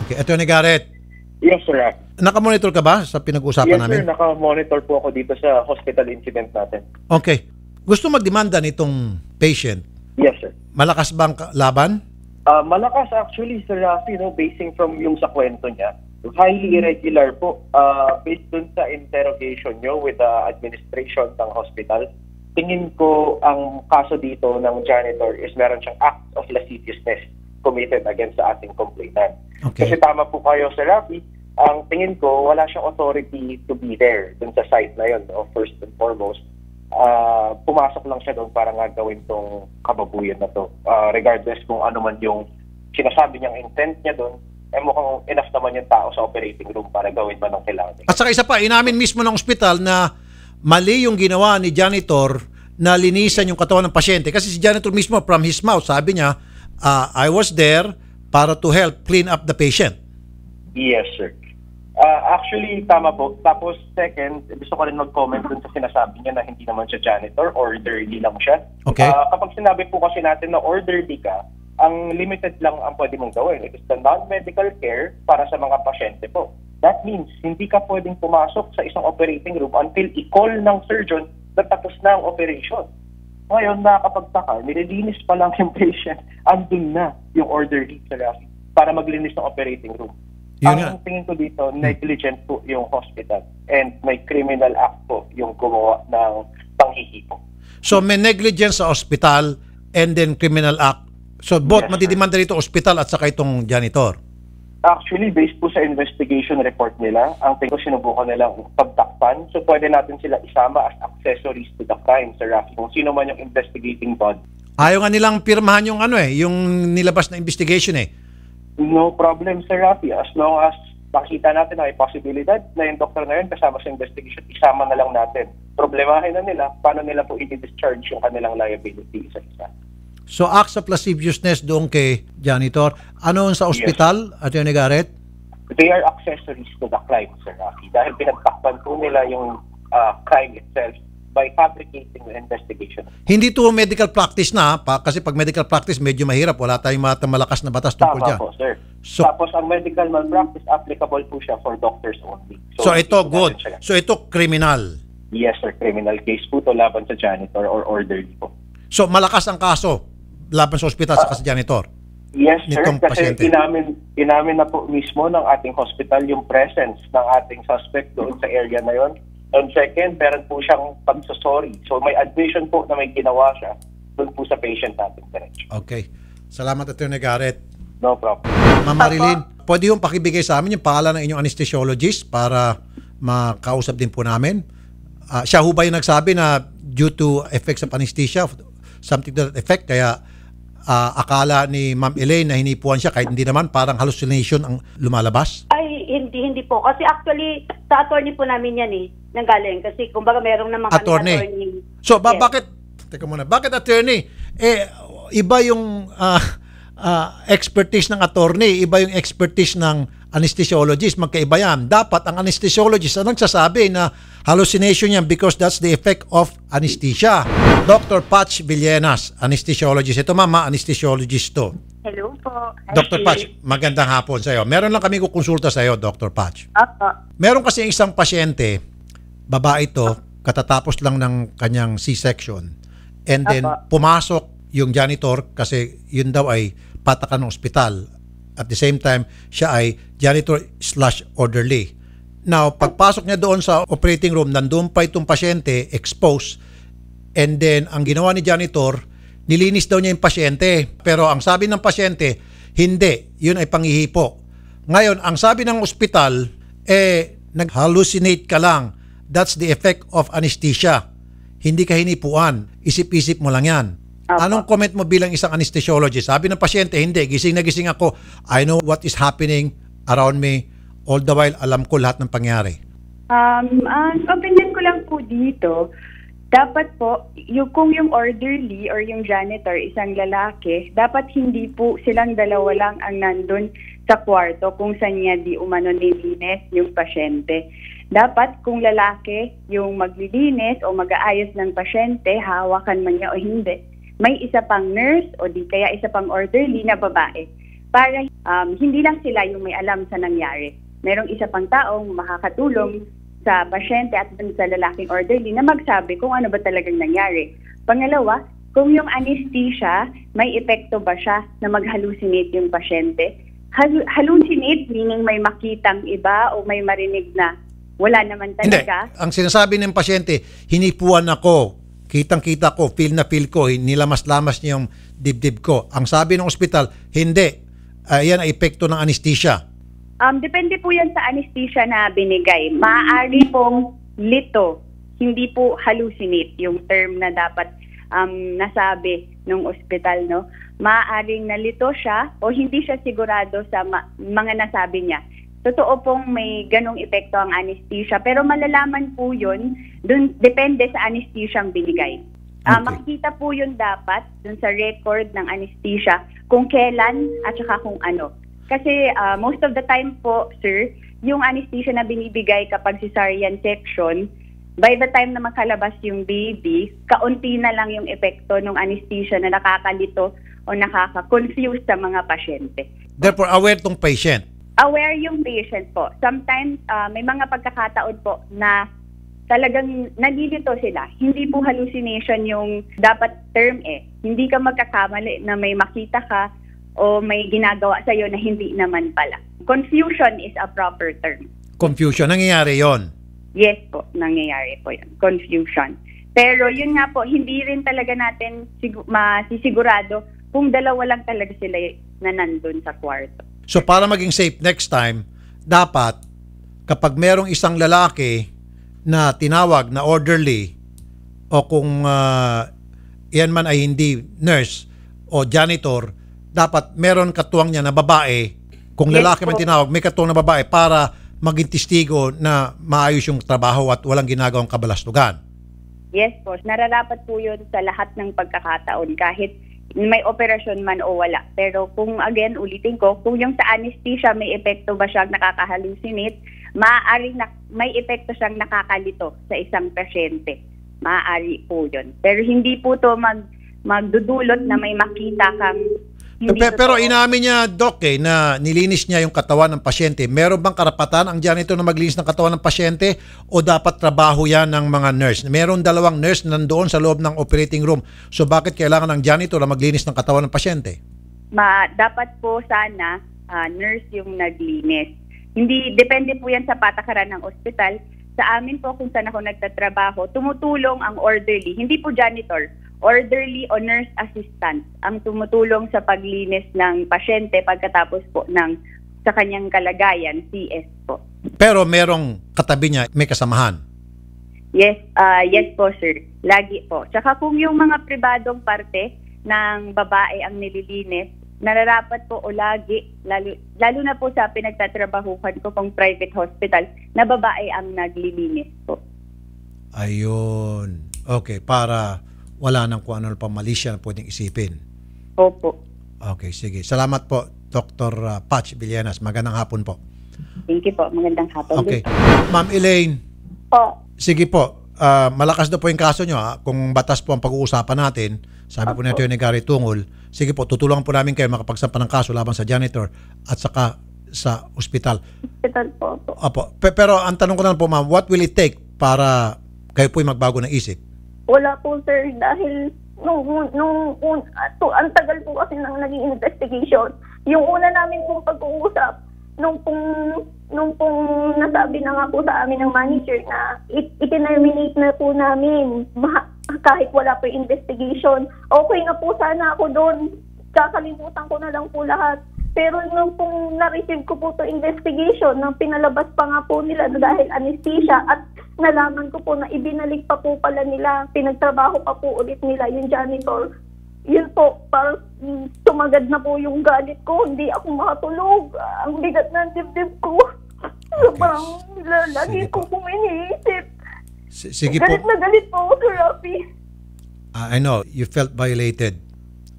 Okay, Attorney Garrett, Yes, sir. nakamonitor ka ba sa pinag-usapan Yes, namin? sir. Naka-monitor po ako dito sa hospital incident natin. Okay. Gusto magdemanda nitong patient. Yes, sir. Malakas ba ang ka- laban? Ah, malakas actually, Sir Rafi, no, basing from yung sa kwento niya. Highly irregular po. Ah, based dun sa interrogation nyo with the administration ng hospital, tingin ko ang kaso dito ng janitor is meron siyang act of lasciviousness committed against sa ating complainant. Okay. Kasi tama po kayo, Sir Rafi, ang tingin ko, wala siyang authority to be there dun sa site na yun, no, first and foremost. Ah, pumasok lang siya doon para nga gawin tong kababuyan na to. Ah, regardless kung ano man yung sinasabi niyang intent niya doon, eh mukhang enough naman yung tao sa operating room para gawin man ang kailangan. At saka isa pa, inamin mismo ng ospital na mali yung ginawa ni janitor na linisan yung katawan ng pasyente. Kasi si janitor mismo from his mouth, sabi niya, ah, I was there para to help clean up the patient. Yes, sir. Ah, actually, tama po. Tapos, second, gusto ko rin mag-comment dun sa sinasabi niya na hindi naman siya janitor, orderly lang siya. Okay. Ah, kapag sinabi po kasi natin na orderly ka, ang limited lang ang pwede mong gawin. It is the non-medical care para sa mga pasyente po. That means, hindi ka pwedeng pumasok sa isang operating room until i-call ng surgeon na tapos na ang operation. Ngayon, nakakapagtaka, nililinis pa lang yung patient, andun na yung orderly para maglinis ng operating room. Yun ang nga. tingin ko dito, negligent po yung hospital and may criminal act po yung gumawa ng panghihipo. So may negligence sa hospital and then criminal act. So both Yes, matidimanda rito hospital at saka itong janitor. Actually, based po sa investigation report nila, ang tingin ko sinubukan nilang pagtakpan. So pwede natin sila isama as accessories to the crime, Sir Rafi. Kung sino man yung investigating body. Ayaw nga nilang pirmahan yung ano eh, yung nilabas na investigation eh. No problem, Sir Rafi. As long as makita natin na may posibilidad na yung doktor na yun kasama sa investigation, isama na lang natin. Problemahin na nila paano nila po i-discharge yung kanilang liability isa-isa. So acts of lasciviousness doon kay janitor. Ano sa hospital, Attorney Garrett? They are accessories to the crime, Sir Rafi. Dahil pinagtakpan po nila yung ah, crime itself by fabricating the investigation. Hindi to medical practice na pa kasi pag medical practice medyo mahirap wala tayong mga malakas na batas tungkol Tama diyan. po, sir. So- Tapos ang medical malpractice, applicable po siya for doctors only. So ito hindi po good. So ito criminal. Yes, sir. Criminal case po to laban sa janitor or orderly po. So malakas ang kaso laban sa ospital sa sa janitor. Yes, sir. Nitong Kasi pasyente. inamin, inamin na po mismo ng ating hospital yung presence ng ating suspect doon sa area na yon. And second, meron po siyang pagsasorry. So may admission po na may ginawa siya doon po sa patient natin diretso. Okay. Salamat Attorney Garrett. No problem. Ma'am Marilyn, pwede yung pakibigay sa amin yung pangalan ng inyong anesthesiologist para makausap din po namin. Ah, siya ho ba yung nagsabi na due to effects of anesthesia, something to that effect, kaya ah, akala ni Ma'am Elaine na hinipuan siya kahit hindi naman parang hallucination ang lumalabas? Ay, hindi, hindi po. Kasi actually, sa attorney po namin yan eh, nanggaling. Kasi kumbaga merong naman kami Attorney. attorney. So, ba- Yes. bakit, teka muna, bakit attorney? Eh, iba yung ah, ah, expertise ng attorney, iba yung expertise ng anesthesiologist, magkaiba yan. Dapat ang anesthesiologist ang nagsasabi na hallucination yan because that's the effect of anesthesia. Dr. Patch Villenas, anesthesiologist. Ito mama, anesthesiologist to. Hello po. Dr. Patch, magandang hapon sa iyo. Meron lang kami kukonsulta sa iyo, Dr. Patch. Opo. Meron kasi isang pasyente, babae ito, katatapos lang ng kanyang C-section. And then, Apo. pumasok yung janitor kasi yun daw ay patakan ng ospital. At the same time, siya ay janitor slash orderly. Now, pagpasok niya doon sa operating room, nandun pa itong pasyente, exposed. And then, ang ginawa ni janitor, nilinis daw niya yung pasyente. Pero ang sabi ng pasyente, hindi. Yun ay panghihipo. Ngayon, ang sabi ng ospital, eh, nag-hallucinate ka lang. That's the effect of anesthesia. Hindi ka hinipuan. Isip-isip mo lang yan. Anong comment mo bilang isang anesthesiologist? Sabi ng pasyente, hindi. Gising na gising ako. I know what is happening around me. All the while, alam ko lahat ng pangyari. Um, ang opinion ko lang po dito, dapat po, yung, kung yung orderly or yung janitor isang lalaki, dapat hindi po silang dalawa lang ang nandun sa kwarto kung saan niya di umano nilinis yung pasyente. Dapat kung lalaki yung maglilinis o mag-aayos ng pasyente, hawakan man niya o hindi, may isa pang nurse o di kaya isa pang orderly na babae para um, hindi lang sila yung may alam sa nangyari. Merong isa pang taong makakatulong sa pasyente at sa lalaking orderly na magsabi kung ano ba talagang nangyari. Pangalawa, kung yung anesthesia, may epekto ba siya na mag-hallucinate yung pasyente? Hal- hallucinate meaning may makitang iba o may marinig na wala naman Hindi. talaga. Ang sinasabi ng pasyente, hinipuan ako, kitang-kita ko, feel na feel ko, nilamas-lamas niya yung dibdib ko. Ang sabi ng ospital, hindi. Ah, yan ay epekto ng anesthesia. Um, depende po yan sa anesthesia na binigay. Maaari pong lito, hindi po hallucinate yung term na dapat um, nasabi ng ospital. No? Maaaring nalito siya o hindi siya sigurado sa ma- mga nasabi niya. Totoo pong may ganong epekto ang anesthesia. Pero malalaman po yun, dun, depende sa anesthesia ang binigay. Ah, Okay. makikita po yun dapat dun sa record ng anesthesia kung kailan at saka kung ano. Kasi ah, most of the time po, sir, yung anesthesia na binibigay kapag cesarean section, by the time na makalabas yung baby, kaunti na lang yung epekto ng anesthesia na nakakalito o nakaka-confuse sa mga pasyente. Therefore, aware tong patient. Aware yung patient po. Sometimes ah, may mga pagkakataon po na talagang nalilito sila. Hindi po hallucination yung dapat term eh. Hindi ka magkakamali na may makita ka o may ginagawa sa'yo na hindi naman pala. Confusion is a proper term. Confusion. Nangyayari yon. Yes po, nangyayari po yun. Confusion. Pero yun nga po, hindi rin talaga natin sigu- masisigurado kung dalawa lang talaga sila na nandun sa kwarto. So para maging safe next time, dapat kapag merong isang lalaki na tinawag na orderly o kung ah, yan man ay hindi nurse o janitor, dapat meron katuwang niya na babae. Kung Yes lalaki man tinawag, may katuwang na babae para maging testigo na maayos yung trabaho at walang ginagawang kabalastugan. Yes po, nararapat po yun sa lahat ng pagkakataon kahit may operasyon man o wala. Pero kung again, ulitin ko, kung yung sa anesthesia may epekto ba siyang nakakahalusinate, maaari na, may epekto siyang nakakalito sa isang pasyente. Maaari po yun. Pero hindi po to mag, magdudulot na may makita kang hindi Pe- pero totoo. inamin niya, Doc, eh, na nilinis niya yung katawan ng pasyente. Meron bang karapatan ang janitor na maglinis ng katawan ng pasyente o dapat trabaho yan ng mga nurse? Meron dalawang nurse na nandoon sa loob ng operating room. So bakit kailangan ng janitor na maglinis ng katawan ng pasyente? ma dapat po sana ah, nurse yung naglinis. Hindi depende po yan sa patakaran ng ospital. Sa amin po kung saan ako nagtatrabaho, tumutulong ang orderly, hindi po janitor, orderly o nurse assistant ang tumutulong sa paglinis ng pasyente pagkatapos po ng sa kanyang kalagayan, CS po. Pero merong katabi niya, may kasamahan. Yes, ah yes po sir. Lagi po. Tsaka kung yung mga pribadong parte ng babae ang nililinis, nararapat po o lagi, lalo, lalo na po sa pinagtatrabahuhan ko pong private hospital, na babae ang naglilinis po. Ayun. Okay, para wala nang kung ano pang mali siya na pwedeng isipin. Opo. Okay, sige. Salamat po, Dr. uh, Patch Villanas. Magandang hapon po. Thank you po. Magandang hapon. Okay. Ma'am Elaine, Po. Sige po, ah, malakas na po yung kaso nyo. ha? Kung batas po ang pag-uusapan natin, sabi po ni Atty. Gary Tungol, sige po, tutulungan po namin kayo makapagsampa ng kaso laban sa janitor at saka sa ospital. Hospital po. po. Opo. Pe- pero ang tanong ko na po ma'am, what will it take para kayo po magbago ng isip? Wala po sir dahil nung nung un, to, ang tagal po kasi nang naging investigation. Yung una namin pong pag-uusap nung pong nung pong nasabi na nga po sa amin ng manager na it, itinerminate na po namin ma- kahit wala po investigation. Okay na po sana ako doon. Kakalimutan ko na lang po lahat. Pero nung pong na-receive ko po to investigation, nang pinalabas pa nga po nila dahil anesthesia at nalaman ko po na ibinalik pa po pala nila, pinagtrabaho pa po ulit nila yung janitor. Yun po, parang tumagad na po yung galit ko, hindi ako makatulog. Ang bigat ng dibdib ko. Parang lagi Sige ko po. pong iniisip. S- Sige galit po. na galit po ako, Sir Rafi. Ah, I know, you felt violated.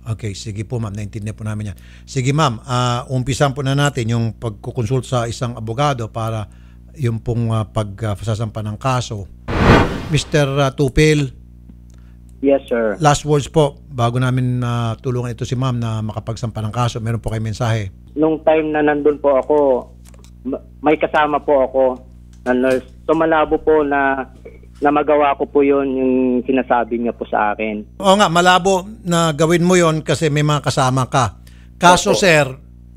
Okay, sige po ma'am, naintindihan po namin yan. Sige ma'am, ah, umpisan po na natin yung pagkukonsult sa isang abogado para yung pong uh, pagsasampa ng kaso. Mr. ah, Tupil, Yes, sir. last words po bago namin na tulungan ito si ma'am na makapagsampa ng kaso. Meron po kayo mensahe. Nung time na nandun po ako, ma- may kasama po ako na nurse. So malabo po na na magawa ko po yun yung sinasabi niya po sa akin. Oo nga, malabo na gawin mo yon kasi may mga kasama ka. Kaso Opo. sir,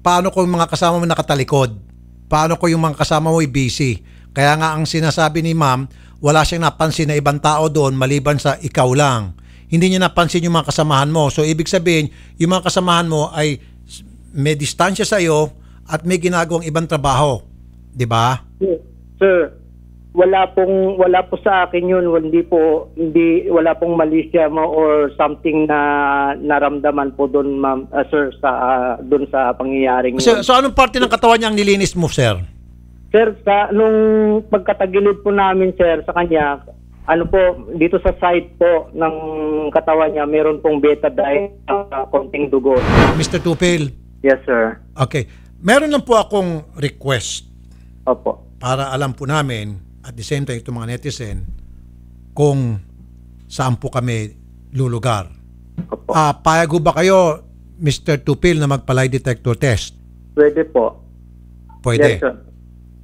paano kung mga kasama mo nakatalikod? Paano kung yung mga kasama mo busy? Kaya nga ang sinasabi ni ma'am, wala siyang napansin na ibang tao doon maliban sa ikaw lang. Hindi niya napansin yung mga kasamahan mo. So ibig sabihin, yung mga kasamahan mo ay may distansya sa iyo at may ginagawang ibang trabaho. 'Di ba? Sir, wala pong wala po sa akin yun, hindi po hindi wala pong mali siya mo or something na naramdaman po doon ma'am, ah, sir sa ah, doon sa pangyayaring So, yun. so anong parte ng katawan niya ang nilinis mo, sir? Sir, sa nung pagkatagilid po namin, sir, sa kanya, ano po, dito sa side po ng katawan niya, meron pong betadine na konting dugo. Mr. Tupil, Yes, sir. okay. Meron lang po akong request Opo. para alam po namin at the same time itong mga netizen kung saan po kami lulugar. Opo. Ah, payag ho ba kayo, Mr. Tupil, na magpalay detector test? Pwede po. Pwede. Yes, sir.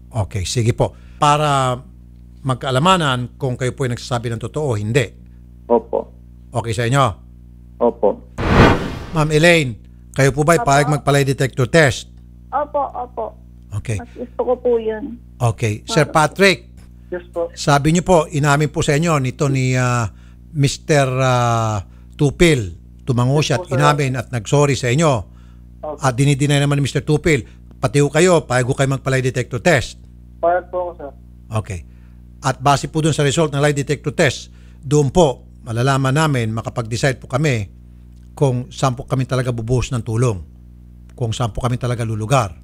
Okay, sige po. Para magkaalamanan kung kayo po ay nagsasabi ng totoo o hindi. Opo. Okay sa inyo? Opo. Ma'am Elaine, kayo po ba ay payag magpalay detector test? Opo, opo. Okay. Mas gusto ko po yun. Okay. Sir Patrick, Yes po. sabi niyo po, inamin po sa inyo nito ni ah, Mr. ah, Tupil. Tumango siya at inamin at nagsorry sa inyo. At dinidinay naman ni Mr. Tupil. Pati ho kayo, payag ho kayo magpalay detector test. Payag po ako, sir. Okay. At base po dun sa result ng lie detector test, doon po, malalaman namin, makapag-decide po kami kung saan po kami talaga bubuhos ng tulong. Kung saan po kami talaga lulugar.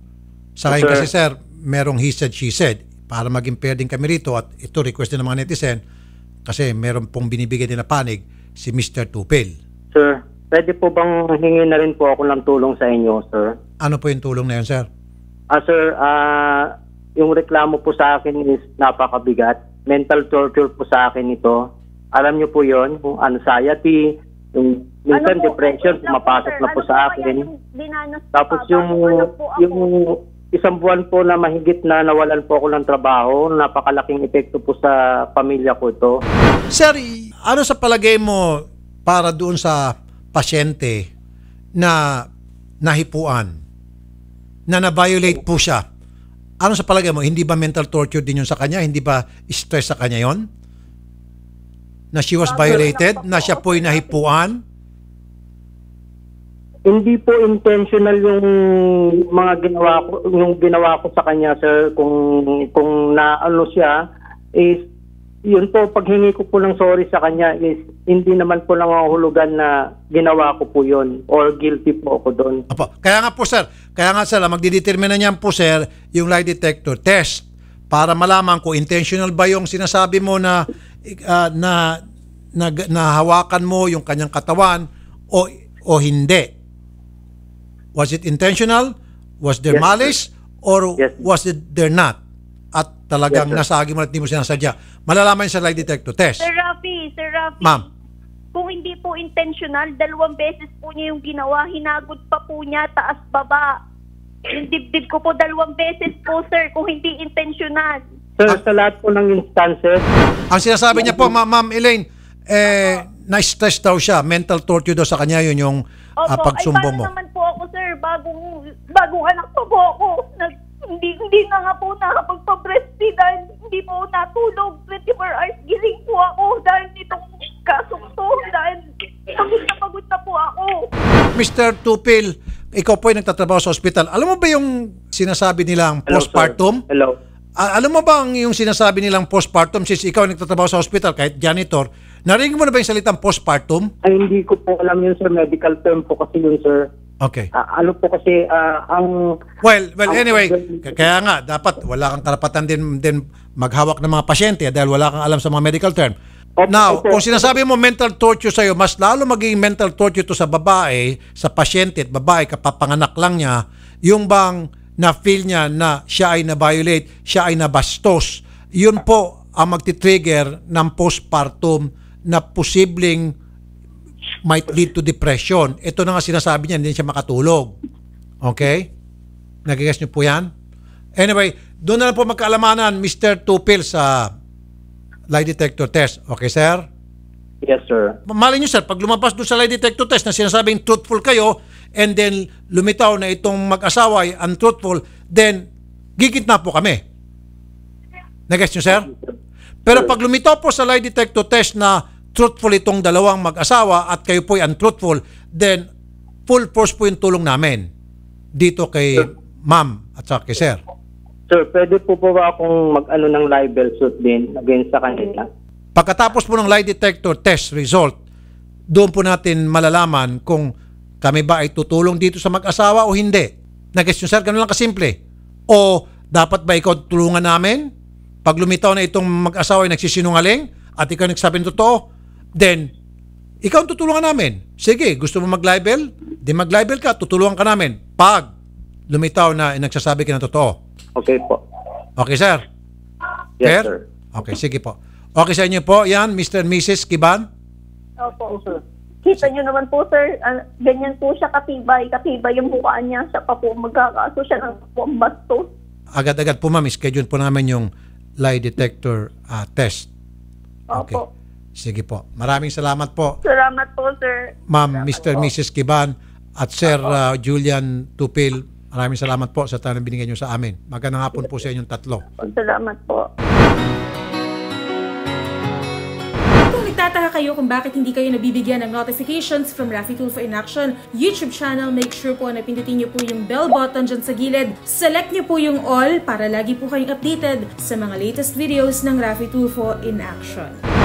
Sa Sir. kasi sir, merong he said, she said. Para maging fair din kami rito at ito request din ng mga netizen kasi meron pong binibigay din na panig si Mr. Tupil. Sir, pwede po bang hingi na rin po ako ng tulong sa inyo, sir? Ano po yung tulong na yun, sir? Ah, sir, ah, yung reklamo po sa akin is napakabigat. Mental torture po sa akin ito. Alam niyo po yon yung anxiety, yung minsan Ano po, depression, wait lang po, pumapasok sir. na po Ano sa kaya akin. yung dinanas Tapos yung, ano po ako? yung isang buwan po na mahigit na nawalan po ako ng trabaho, napakalaking epekto po sa pamilya ko ito. Sir, ano sa palagay mo para doon sa pasyente na nahipuan, na na-violate po siya? Ano sa palagay mo? Hindi ba mental torture din yun sa kanya? Hindi ba stress sa kanya yon? Na she was violated? Na siya po'y nahipuan? Hindi po intentional yung mga ginawa ko yung ginawa ko sa kanya sir kung kung naano siya is yun po paghingi ko po ng sorry sa kanya is hindi naman po nangangahulugan na ginawa ko po yun or guilty po ako doon. Apo. Kaya nga po sir, kaya nga sir, magdidetermine na niyan po sir yung lie detector test para malaman ko intentional ba yung sinasabi mo na ah, na, na nahawakan mo yung kanyang katawan o o hindi. Was it intentional? Was there Yes, malice or Yes. was it there not? At talagang Yes, sir. nasagi mo at hindi mo sinasadya. Malalaman sa lie detector test. Sir Rafi, Sir Rafi. Ma'am. Kung hindi po intentional, dalawang beses po niya yung ginawa. Hinagod pa po niya, taas baba. Yung dibdib ko po dalawang beses po, sir, kung hindi intentional. Sir, sa lahat po ng instances, Ang sinasabi niya po, Ma- Ma'am Elaine, eh, na-stress daw siya. Mental torture daw sa kanya yun yung ah, Opo, pagsumbong ay mo. naman sir, bagong, bagong anak pa po ako. Nag, hindi, hindi na nga po nakapagpa-breastfeed dahil hindi po natulog. 24 hours gising po ako dahil nitong kasong to. Dahil pagod na pagod na po ako. Mr. Tupil, ikaw po ay nagtatrabaho sa ospital. Alam mo ba yung sinasabi nilang hello, sir. postpartum? Hello. Alam mo ba ang yung sinasabi nilang postpartum since ikaw ay nagtatrabaho sa ospital kahit janitor? Narinig mo na ba yung salitang postpartum? Ay, hindi ko po alam yun sir, medical term po kasi yun sir. Okay. Ah, ano po kasi ah, ang Well, well Ang- anyway, kaya nga dapat wala kang karapatan din din maghawak ng mga pasyente dahil wala kang alam sa mga medical term. Opo, Now, opo. kung sinasabi mo mental torture sa'yo, mas lalo magiging mental torture to sa babae, sa pasyente at babae kapapanganak lang niya, yung bang na-feel niya na siya ay na-violate, siya ay nabastos, yun po ang magti-trigger ng postpartum na posibleng might lead to depression. Ito na nga sinasabi niya, hindi siya makatulog. Okay? Nagigas niyo po yan? Anyway, doon na lang po magkaalamanan, Mr. Tupil sa lie detector test. Okay, sir? yes sir. Mali niyo, sir, pag lumabas doon sa lie detector test na sinasabing truthful kayo and then lumitaw na itong mag-asawa ay untruthful, then gigit na po kami. Nagets niyo, sir? Pero pag lumitaw po sa lie detector test na truthful itong dalawang mag-asawa at kayo po ay untruthful, then full force po yung tulong namin dito kay ma'am at saka kay sir. Sir, pwede po po ba akong mag-ano ng libel suit din against sa kanila? Pagkatapos po ng lie detector test result, doon po natin malalaman kung kami ba ay tutulong dito sa mag-asawa o hindi. Nag-guess nyo, sir, ganun lang kasimple. O Dapat ba ikaw tulungan namin? Pag lumitaw na itong mag-asawa ay nagsisinungaling at ikaw nagsabi ng totoo, then ikaw ang tutulungan namin. Sige, gusto mo mag-libel? Di mag-libel ka, tutulungan ka namin. Pag lumitaw na nagsasabi ka ng totoo. Okay po. Okay, sir? Yes, Fair? sir. Okay, sige po. Okay sa inyo po, yan, Mr. and Mrs. Kiban? Opo, sir. Kita nyo naman po, sir, ah, ganyan po siya katibay. Katibay yung mukha niya. Siya pa po magkakaso siya ng po ang bastos. Agad-agad po, ma'am, schedule po namin yung lie detector ah, test. Okay. Sige po. Maraming salamat po. Salamat po, sir. Ma'am, Mr. and Mrs. Kiban at Sir uh, Julian Tupil, maraming salamat po sa tanong binigay niyo sa amin. Magandang hapon po sa inyong tatlo. Salamat po. Kung nagtataka kayo kung bakit hindi kayo nabibigyan ng notifications from Rafi Tulfo in Action YouTube channel, make sure po na pindutin niyo po yung bell button dyan sa gilid. Select niyo po yung all para lagi po kayong updated sa mga latest videos ng Rafi Tulfo in Action.